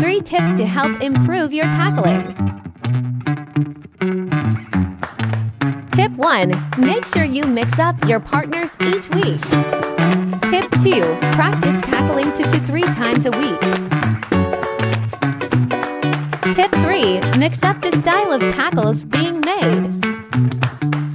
Three tips to help improve your tackling. Tip 1. Make sure you mix up your partners each week. Tip 2. Practice tackling 2 to 3 times a week. Tip 3. Mix up the style of tackles being made.